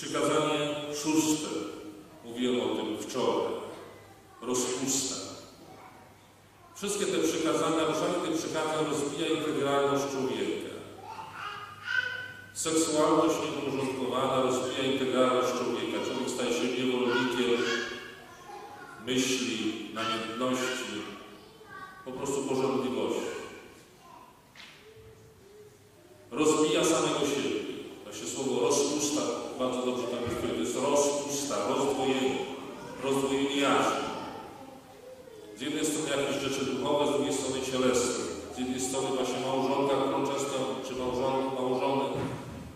Przykazanie szóste, mówiłem o tym wczoraj, rozpusta. Wszystkie te przykazania, naruszanie tych przykazań rozwija integralność człowieka. Seksualność nieuporządkowana rozwija integralność człowieka. Człowiek staje się niewolnikiem myśli, namiętności, po prostu porządliwości. Jaźni. Z jednej strony jakieś rzeczy duchowe, z drugiej strony cielesne. Z jednej strony właśnie małżonka, którą często, czy małżon, małżony,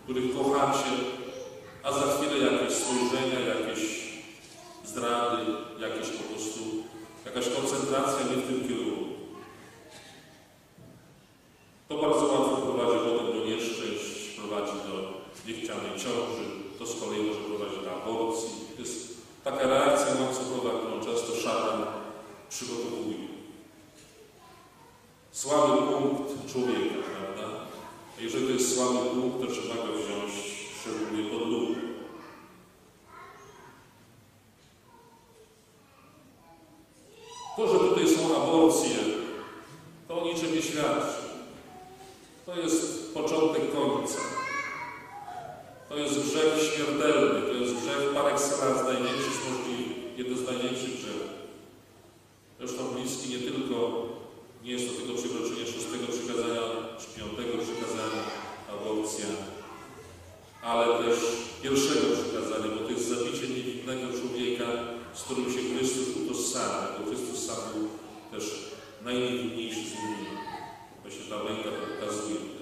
których kochacie, a za chwilę jakieś spojrzenia, jakieś zdrady, jakieś po prostu, jakaś koncentracja nie w tym kierunku. To bardzo łatwo prowadzi potem do nieszczęść, prowadzi do niechcianej ciąży, to z kolei może prowadzić do aborcji. Jest taka reakcja łańcuchowa, którą często szatan przygotowuje. Słaby punkt człowieka, prawda? Jeżeli to jest słaby punkt, to trzeba go wziąć szczególnie pod lupę. To, że tutaj są aborcje, to o niczym nie świadczy. To jest początek końca. To jest grzech śmiertelny, to jest grzech par excellence, największy z możliwych, jeden z największych grzechów. Zresztą bliski nie tylko, nie jest to tylko przekroczenie szóstego przykazania, czy piątego przykazania, aborcja, ale też pierwszego przykazania, bo to jest zabicie niewinnego człowieka, z którym się Chrystus utożsamia, bo Chrystus sam był też najniewinniejszy z nimi. Właśnie ta ręka to pokazuje też.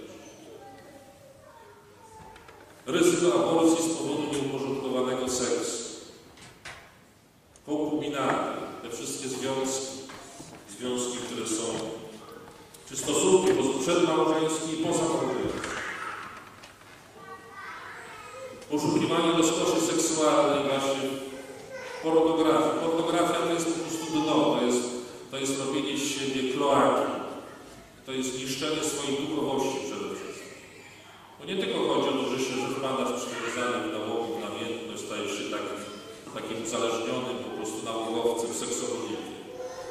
Ryzyko aborcji z powodu nieuporządkowanego seksu. Konkubinaty, te wszystkie związki, związki, które są, czy stosunki przedmałżeńskie i pozamałżeńskie. Poszukiwanie rozkoszy seksualnej właśnie pornografii. Pornografia to jest po prostu dno, to jest, to jest robienie z siebie kloaki. To jest niszczenie swojej duchowości przede wszystkim. Bo nie tylko chodzi o to, że się że wpadasz w przywiązanie w nałogu, w namiętność, stajesz się takim, takim uzależnionym po prostu nałogowcem, seksownikiem.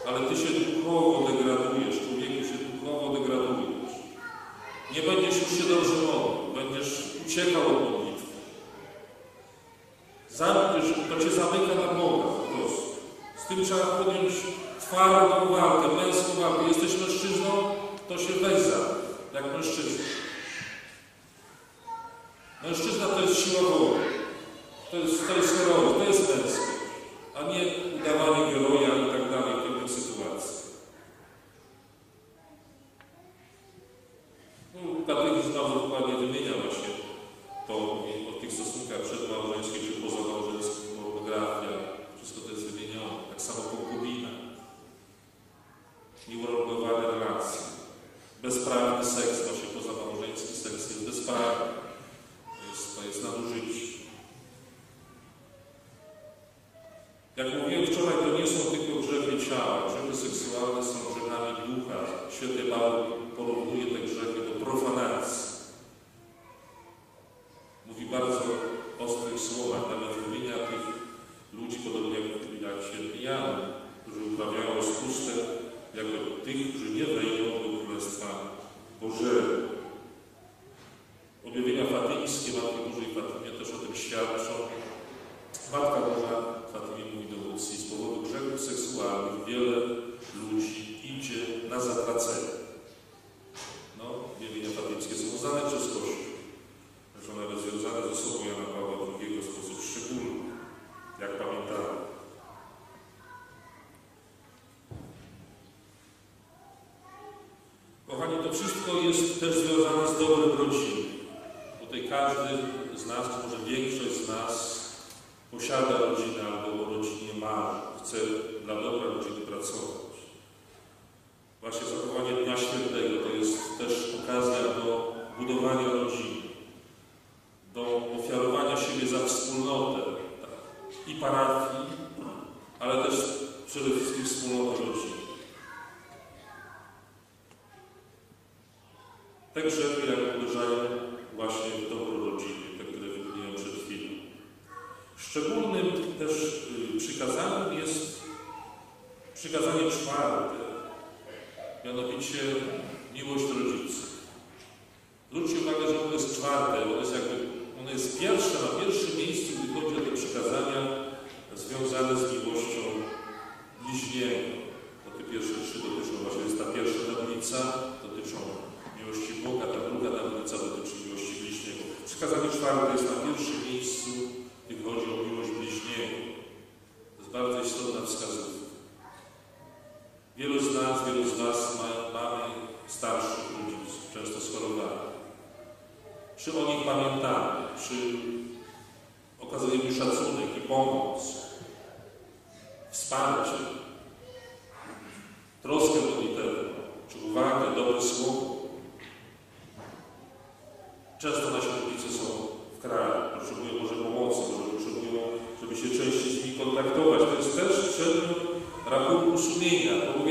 Ale ty się duchowo degradujesz, człowieku się duchowo degradujesz. Nie będziesz już się dobrze modlił, będziesz uciekał od modlitwy. Zamkniesz, to cię zamyka na Boga po prostu. Z tym trzeba podjąć twardą walkę, męską walkę. Jesteś mężczyzną, to się weź za jak mężczyzna. Mężczyzna to jest siła woli. To jest, to jest heroizm, to jest męskie, a nie udawanie geroja i tak dalej w pewnych sytuacjach. No, katechizm bardzo dokładnie wymienia właśnie to o tych stosunkach przedmałżeńskich czy pozamałżeńskich, pornografia, wszystko to jest wymienione. Tak samo konkubina, nieuregulowane relacje, bezprawny seks, właśnie pozamałżeński seks jest bezprawny. To jest, to jest nadużycie. Jak mówiłem wczoraj, to nie są tylko grzechy ciała. Grzechy seksualne są grzechami ducha. Święty Paweł porównuje te grzechy do profanacji. Mówi bardzo ostrych słowach, nawet wymienia tych ludzi, podobnie jak, jak święty Jan, którzy uprawiają rozpustę, jako tych, którzy nie wejdą do Królestwa Kochani, to wszystko jest też związane z dobrem rodziny. Tutaj każdy z nas, czy może większość z nas posiada rodzinę albo o rodzinie ma, chce dla dobra rodziny pracować. Właśnie zachowanie Dnia Świętego to jest też okazja do budowania rodziny, do ofiarowania siebie za wspólnotę tak, i parafii, ale też przede wszystkim wspólnotę rodziny. Te grzechy, jak uderzają właśnie w dobro rodziny, te, które wymieniłem przed chwilą. Szczególnym też y, przykazaniem jest przykazanie czwarte, mianowicie miłość rodziców. Zwróćcie uwagę, że ono jest czwarte, ono jest jakby, ono jest pierwsze, na pierwszym miejscu, gdy chodzi o te przykazania Czwarte jest na pierwszym miejscu, gdy chodzi o miłość bliźniego. To jest bardzo istotna wskazówka. Wielu z nas, wielu z Was ma, mamy starszych rodziców, często schorowanych. Czy o nich pamiętamy? Czy okazujemy szacunek i pomoc, wsparcie, troskę modlitewną, czy uwagę, dobre słowo? Często nasi rodzice są w kraju, potrzebują może pomocy, może potrzebują, żeby się częściej z nimi kontaktować. To jest też przedmiot